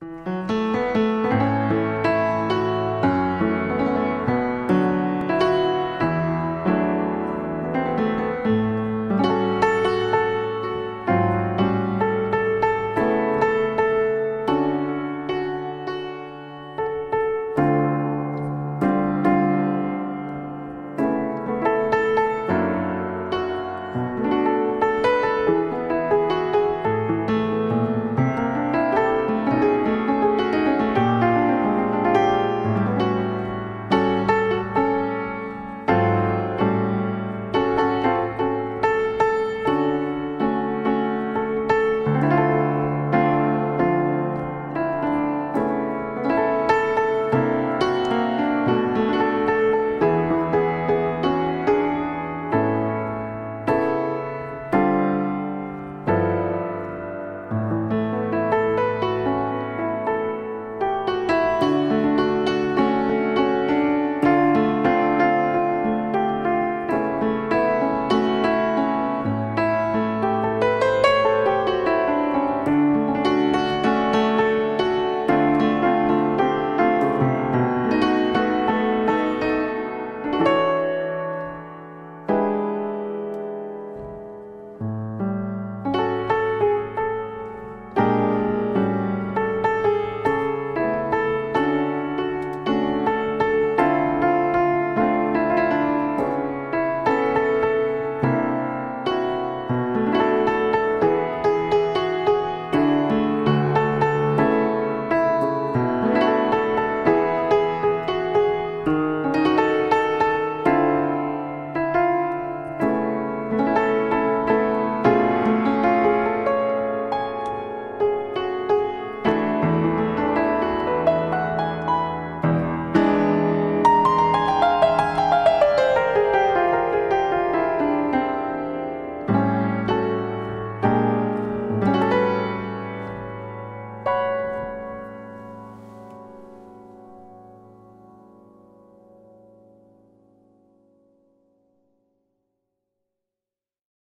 Bye.